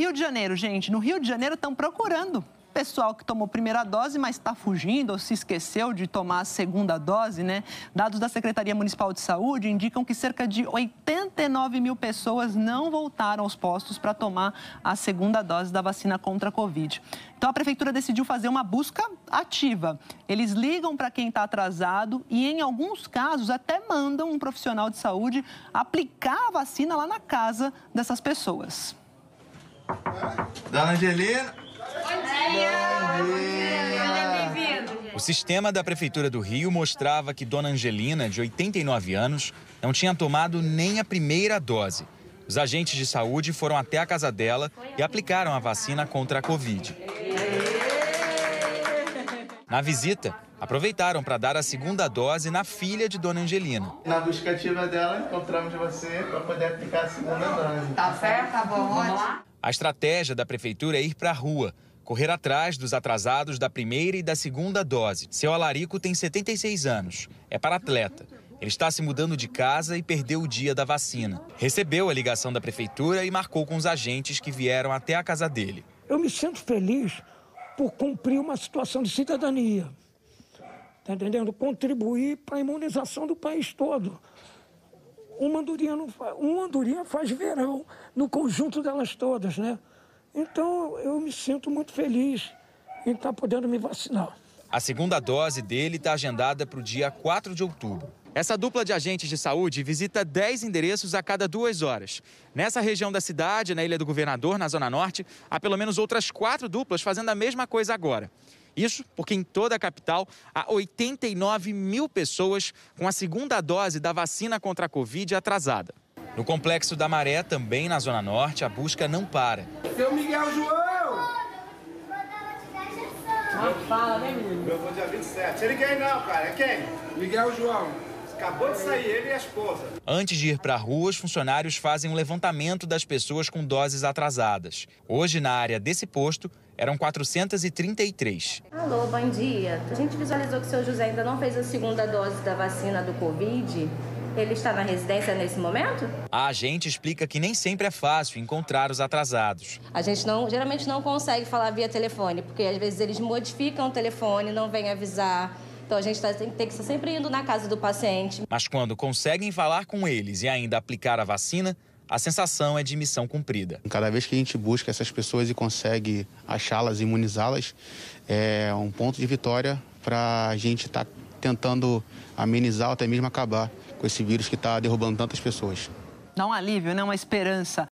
Rio de Janeiro, gente, no Rio de Janeiro estão procurando pessoal que tomou primeira dose, mas está fugindo ou se esqueceu de tomar a segunda dose, né? Dados da Secretaria Municipal de Saúde indicam que cerca de 89 mil pessoas não voltaram aos postos para tomar a segunda dose da vacina contra a Covid. Então, a Prefeitura decidiu fazer uma busca ativa. Eles ligam para quem está atrasado e, em alguns casos, até mandam um profissional de saúde aplicar a vacina lá na casa dessas pessoas. Dona Angelina. O sistema da Prefeitura do Rio mostrava que Dona Angelina, de 89 anos, não tinha tomado nem a primeira dose. Os agentes de saúde foram até a casa dela e aplicaram a vacina contra a Covid. Na visita, aproveitaram para dar a segunda dose na filha de Dona Angelina. Na buscativa dela, encontramos você para poder aplicar a segunda dose. Tá certo, tá bom, vamos lá. A estratégia da prefeitura é ir para a rua, correr atrás dos atrasados da primeira e da segunda dose. Seu Alarico tem 76 anos, é para-atleta. Ele está se mudando de casa e perdeu o dia da vacina. Recebeu a ligação da prefeitura e marcou com os agentes que vieram até a casa dele. Eu me sinto feliz por cumprir uma situação de cidadania. Está entendendo? Contribuir para a imunização do país todo uma andorinha, não faz, uma andorinha faz verão no conjunto delas todas, né? Então eu me sinto muito feliz em estar podendo me vacinar. A segunda dose dele está agendada para o dia 4 de outubro. Essa dupla de agentes de saúde visita 10 endereços a cada duas horas. Nessa região da cidade, na Ilha do Governador, na Zona Norte, há pelo menos outras quatro duplas fazendo a mesma coisa agora. Isso porque em toda a capital há 89 mil pessoas com a segunda dose da vacina contra a Covid atrasada. No Complexo da Maré, também na Zona Norte, a busca não para. Seu Miguel João! Ah, fala, né, menino? Eu vou dia 27. Ele quem não, cara? É quem? Miguel João. Acabou de sair ele e a esposa. Antes de ir para a rua, os funcionários fazem um levantamento das pessoas com doses atrasadas. Hoje, na área desse posto, eram 433. Alô, bom dia. A gente visualizou que o seu José ainda não fez a segunda dose da vacina do Covid. Ele está na residência nesse momento? A agente explica que nem sempre é fácil encontrar os atrasados. A gente não, geralmente não consegue falar via telefone, porque às vezes eles modificam o telefone, não vêm avisar. Então a gente tá, tem, tem que estar sempre indo na casa do paciente. Mas quando conseguem falar com eles e ainda aplicar a vacina, a sensação é de missão cumprida. Cada vez que a gente busca essas pessoas e consegue achá-las, imunizá-las, é um ponto de vitória para a gente estar tá tentando amenizar ou até mesmo acabar com esse vírus que está derrubando tantas pessoas. Dá um alívio, né? Uma esperança.